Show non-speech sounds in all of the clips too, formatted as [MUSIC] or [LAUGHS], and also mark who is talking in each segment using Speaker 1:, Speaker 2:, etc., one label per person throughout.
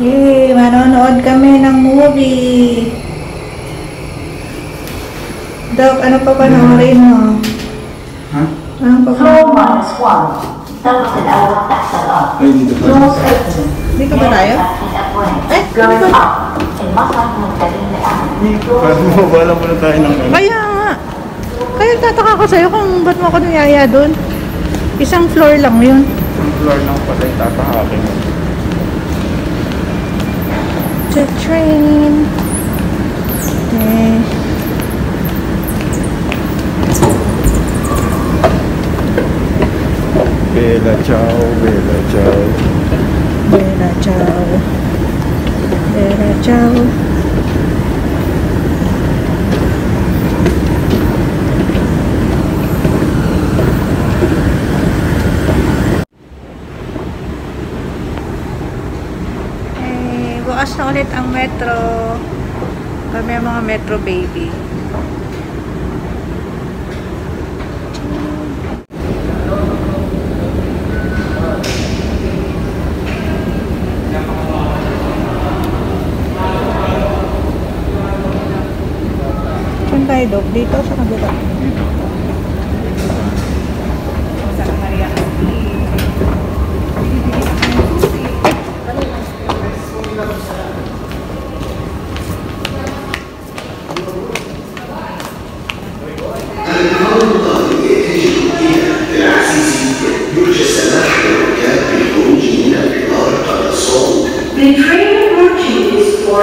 Speaker 1: Yay! Manonood kami ng movie. Dok, ano pa panoorin mo?
Speaker 2: Ha?
Speaker 1: Ano pa
Speaker 3: Floor minus one. Dapat dalawang tasalan.
Speaker 2: Ay, dito pa.
Speaker 1: Dito ba tayo? Eh, dito.
Speaker 3: that in the air.
Speaker 2: Pwede mo, muna tayo ng ano.
Speaker 1: Kaya nga. Kaya tataka ko sa'yo kung ba't mo ako niyaya doon. Isang floor lang yun.
Speaker 2: Yung floor lang pala yung tatahakin mo.
Speaker 1: The train. Okay.
Speaker 2: Bella ciao, bella ciao.
Speaker 1: Bella ciao. Bella ciao. Na ulit ang metro. Kami ang mga metro baby. Saan tayo, Dok? Dito sa kabila.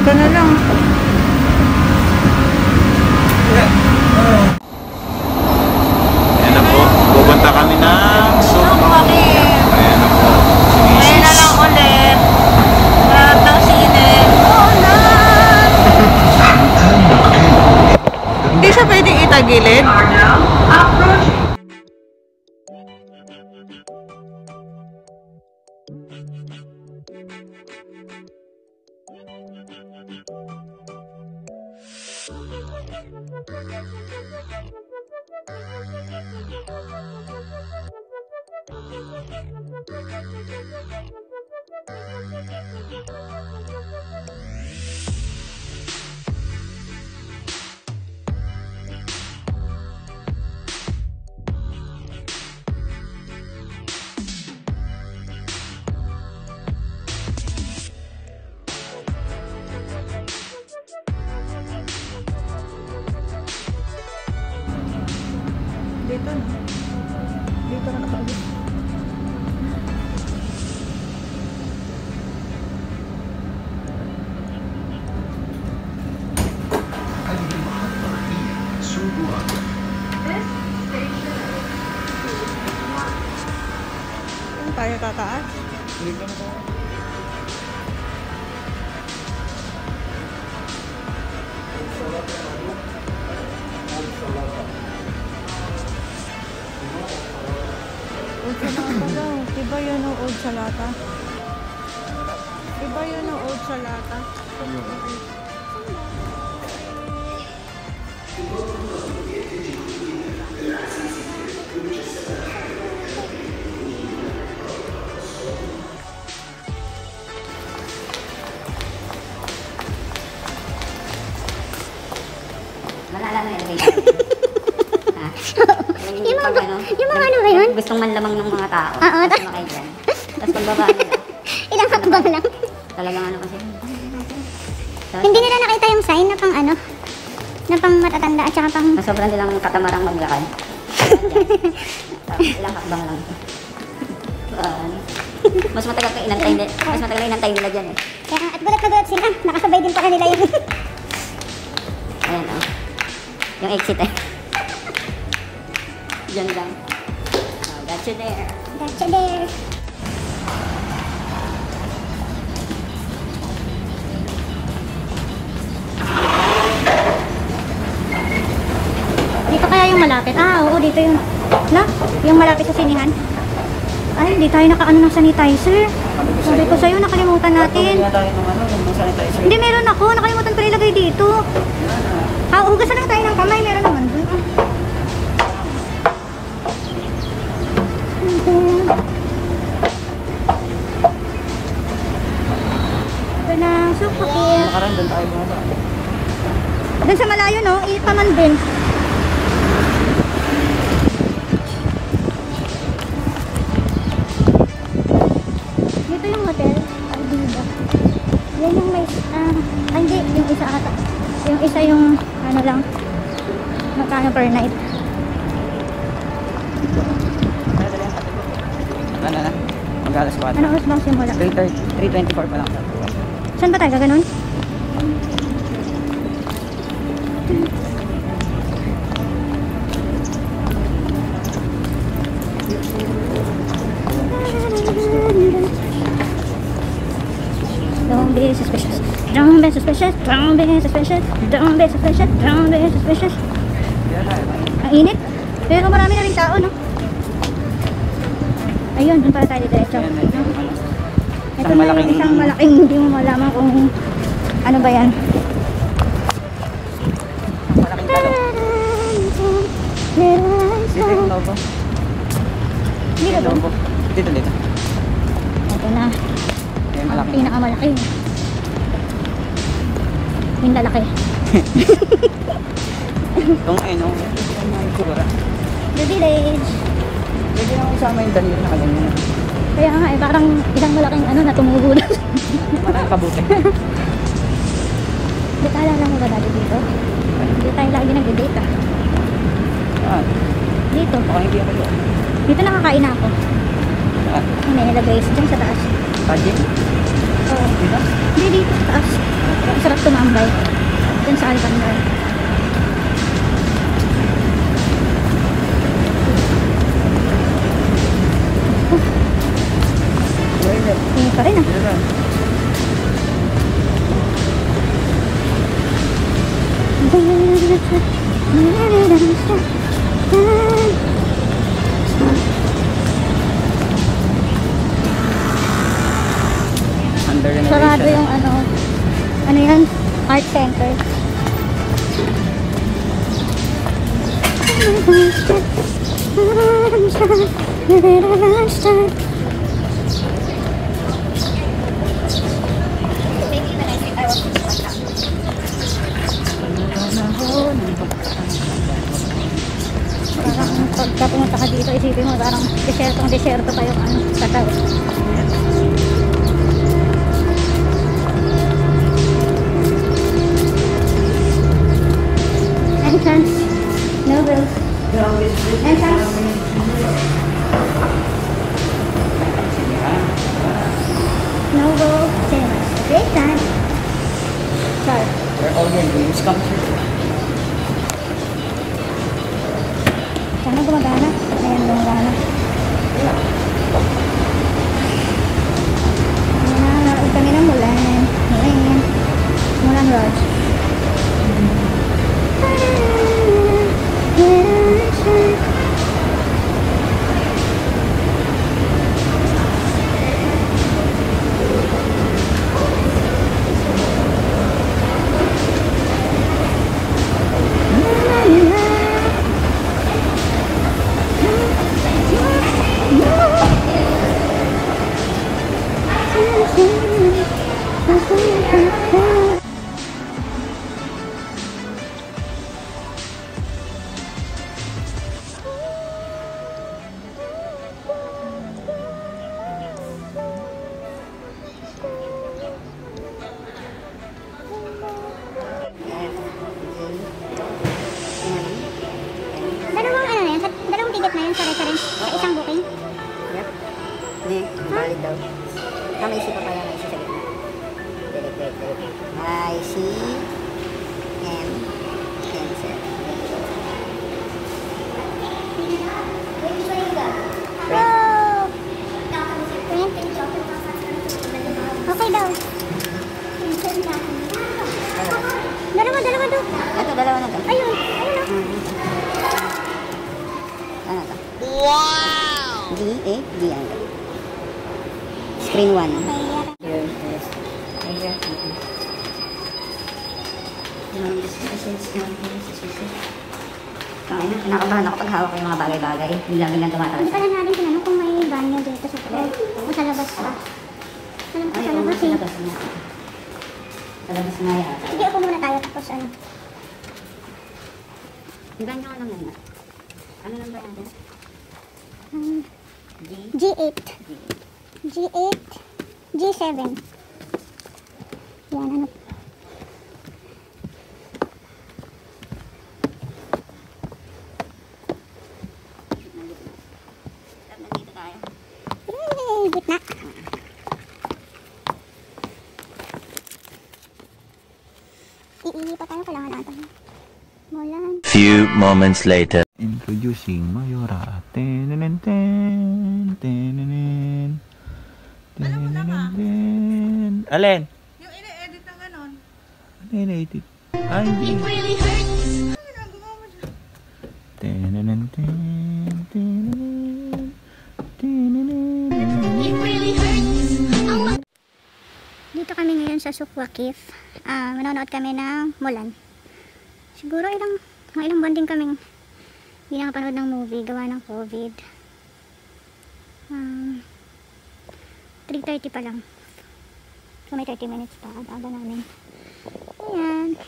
Speaker 1: dito na lang.
Speaker 2: Ayan na po. Pupunta kami ng Sumo. Ayan na po.
Speaker 1: Na lang ulit. Lahat ng sine. [LAUGHS] Hindi siya pwedeng itagilid.
Speaker 4: Are
Speaker 1: tayo tataas? Old Salata daw. Diba yun ang Old Salata? Diba yun ang Old Salata?
Speaker 3: Malala mo yung elevator. ha?
Speaker 5: Yung
Speaker 6: pag
Speaker 5: mga,
Speaker 6: ano,
Speaker 5: yung mga ano ba yun?
Speaker 6: Gustong manlamang ng mga tao.
Speaker 5: Oo,
Speaker 6: Tapos
Speaker 5: ta-
Speaker 6: sumakay dyan. Tapos pagbaba nila, [LAUGHS]
Speaker 5: Ilang hakbang lang.
Speaker 6: talagang ano kasi. Tapos,
Speaker 5: Hindi nila nakita yung sign na pang ano, na pang matatanda at saka pang...
Speaker 6: na sobrang nilang katamarang maglakad. Tapos [LAUGHS] ilang hakbang lang. Ano. mas matagal ka inantay nila, mas matagal inantay nila dyan eh.
Speaker 5: Kaya, at gulat na gulat sila, nakasabay din pa kanila yun.
Speaker 6: Ayan oh. Yung exit eh. Diyan lang. Oh, got you there.
Speaker 5: Gotcha there. Dito kaya yung malapit? Ah, oo, dito yung... Na, yung malapit sa sinihan. Ay, hindi tayo nakaano ng sanitizer. Sabi ko sa'yo, nakalimutan natin.
Speaker 6: ano.
Speaker 5: Hindi, meron ako. Nakalimutan ko ilagay dito. Ah, hugasan lang tayo ng kamay. Meron naman dun. Ito na, so cute.
Speaker 6: Nakaraan doon tayo bumaba.
Speaker 5: Doon no? Ipaman din. Dito yung hotel. Ay, dito. Yan yung may... Ah, ah, hindi. Yung isa ata. Yung isa yung... Ano lang. Magkano per night.
Speaker 6: Ano na? Mag-alas 4.
Speaker 5: Ano oras bang simula?
Speaker 6: 3.30, 3.24 pa lang.
Speaker 5: Saan ba tayo? Gaganon? Be suspicious. Don't be suspicious. Don't be suspicious. Don't be suspicious. Don't be suspicious. Ang init. Pero marami na rin tao, no? Ayun, dun para tayo diretso. No? Ito na yung isang malaking hindi mo malaman kung ano ba yan.
Speaker 6: Malaking talo. Dito yung logo.
Speaker 5: Dito ba?
Speaker 6: Logo. Dito, dito.
Speaker 5: Ito na.
Speaker 6: Yung
Speaker 5: Ang
Speaker 6: malaki.
Speaker 5: pinakamalaki. Yung lalaki.
Speaker 6: Itong [LAUGHS] ano, yung kura.
Speaker 5: The village.
Speaker 6: Pwede naman isama yung daliri na ganyan.
Speaker 5: Kaya nga eh, parang isang malaking ano na tumubo [LAUGHS] [LAUGHS] na.
Speaker 6: Malaking kabuti.
Speaker 5: Detala lang mo ba dati dito? Hindi tayo lagi nag-date ah.
Speaker 6: Ah,
Speaker 5: Dito.
Speaker 6: baka hindi ako doon.
Speaker 5: Dito nakakain na ako.
Speaker 6: Ah,
Speaker 5: Yung may ilagay dyan sa taas.
Speaker 6: Tajik?
Speaker 5: Hindi dito sa taas. Ang sarap tumambay. Dyan sa Alcandar. Tingin pa rin ah.
Speaker 6: Dito lang. Under renovation.
Speaker 5: Sarado yung ano, ano yan? Art center. Parang pagka pumunta ka dito, isipin mo parang desertong deserto pa yung ano, kataw. Entrance.
Speaker 6: C, M, cancel.
Speaker 5: Wow! Okay daw. Dalawa, dalawa daw.
Speaker 6: Ito, dalawa na to.
Speaker 5: Ayun, ayun.
Speaker 6: Ano to? Wow! D, A, D, ano? Screen 1. Here, here. Um, is, kinakabahan ako pag hawak yung mga bagay-bagay. Biglang-biglang tumatalas.
Speaker 5: Hindi pala natin tinanong kung may banyo dito sa loob o sa labas pa. Alam ko sa labas eh.
Speaker 6: nga. Sa labas nga yata.
Speaker 5: Sige, ako muna tayo tapos ano.
Speaker 6: Yung ganyan ko lang na. Ano lang ba natin?
Speaker 5: Um,
Speaker 6: G,
Speaker 5: G8. G8. G7. Yan, ano.
Speaker 6: Nandito tayo.
Speaker 5: Yay! Gitna. Iili pa tayo, kailangan natin. Mulan.
Speaker 7: Few moments later.
Speaker 2: Introducing Mayora. Tenenen ten. Tenenen. Tenenen. Alin?
Speaker 1: Yung ine-edit ng ganon.
Speaker 2: Ano yung edit? Ay, hindi. Tenenen ten. Tenenen. Tenenen.
Speaker 5: Dito kami ngayon sa Sukwakif. Ah, manonood kami ng Mulan. Siguro ilang, mga ilang buwan din kaming hindi nakapanood ng movie gawa ng COVID. Um, 3.30 pa lang. So may 30 minutes pa. Aga namin. Ayan.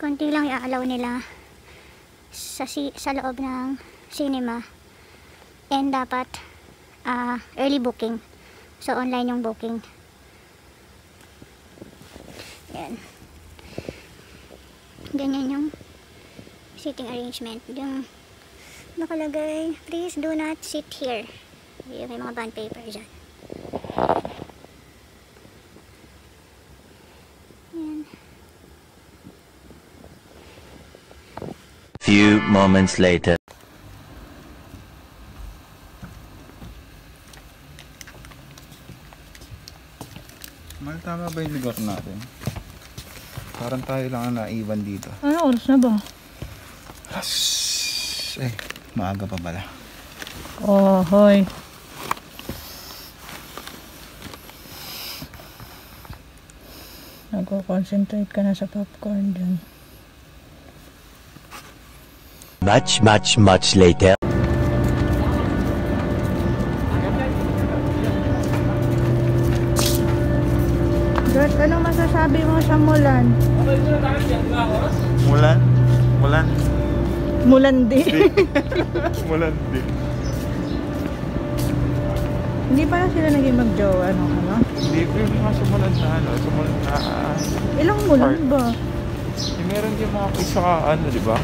Speaker 5: Konti lang i-allow nila sa, si, sa loob ng cinema. And dapat ah, early booking. So online yung booking. Yan. Ganyan yung seating arrangement. Yung nakalagay, please do not sit here. Yung may mga bond paper dyan. Yan.
Speaker 7: Few moments later.
Speaker 2: Mal, tama ba yung lugar natin? Parang tayo lang ang naiwan dito.
Speaker 1: Ano oras na ba?
Speaker 2: Alas, eh, maaga pa pala.
Speaker 1: Oh, hoy. Nagko-concentrate ka na sa popcorn dyan.
Speaker 7: Much, much, much later.
Speaker 1: Gert, ano masasabi mo sa Mulan?
Speaker 2: Mulan? Mulan?
Speaker 1: Mulandi. [LAUGHS]
Speaker 2: Mulan din.
Speaker 1: Hindi pala sila naging mag-jowa, ano, ano?
Speaker 2: Hindi ko yung mga sumulan na ano, sumulan na...
Speaker 1: Ilang Mulan ba?
Speaker 2: Eh, meron yung mga ka ano, di ba?